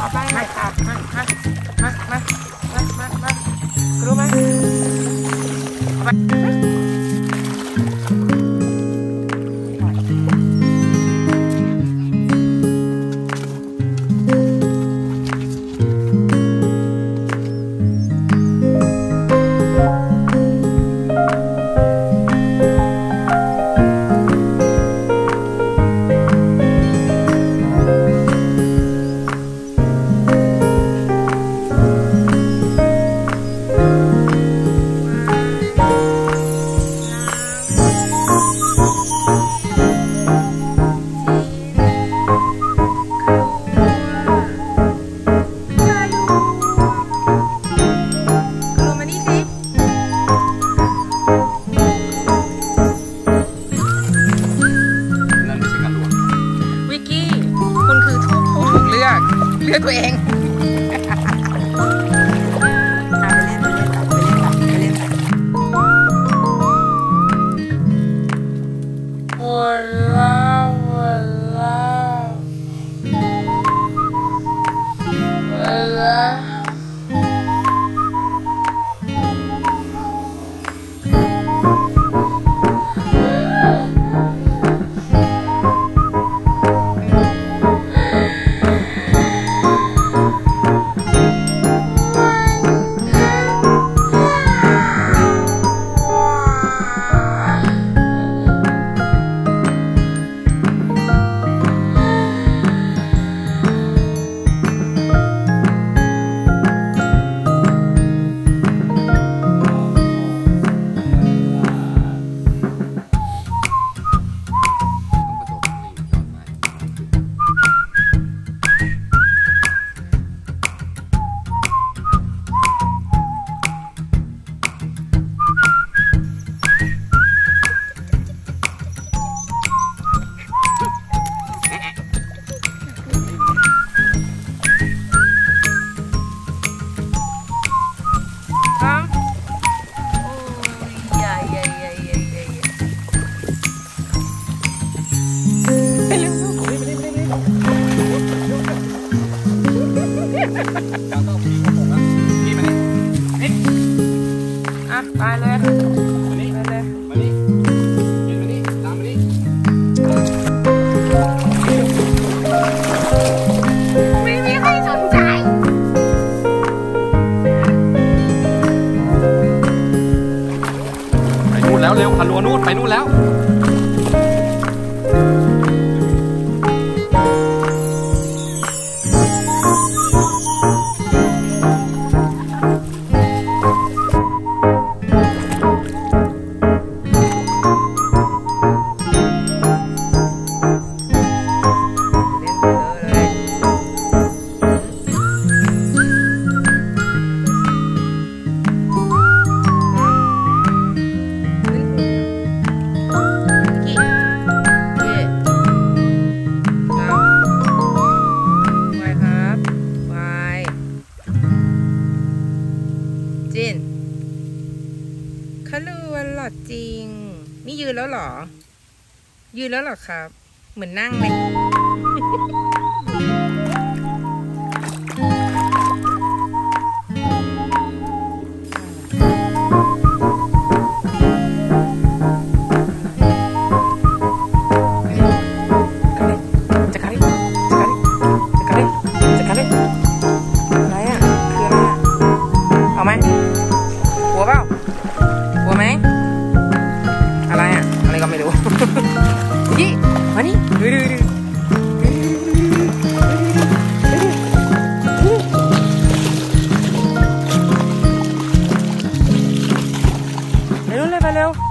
ลู เจินคารูวหลอดจริง นี่ยืนแล้วหรอ ยืนแล้วหรอครับ เหมือนนั่งเลย Valeu!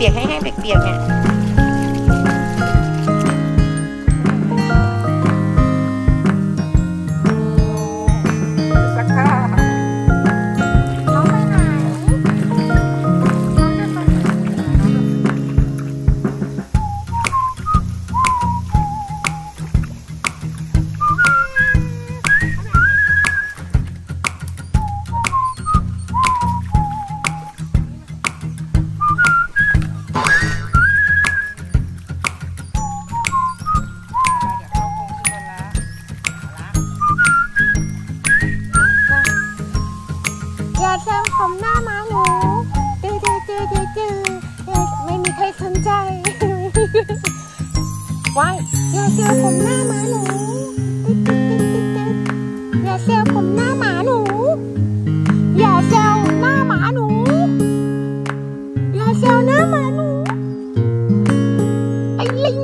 ปียกๆแห้งๆเปียกๆเนี่ย อย่าทำผมหน้าม้าหนูจืดจืดจืดจืดจือไม่มีใครสนใจว้ายอย่าเซลผมหน้าม้าหนูอย่าเซลผมหน้าหมาหนูอย่าเซลหน้าหมาหนูอย่าเซลหน้าหมาหนูไอ้ลิง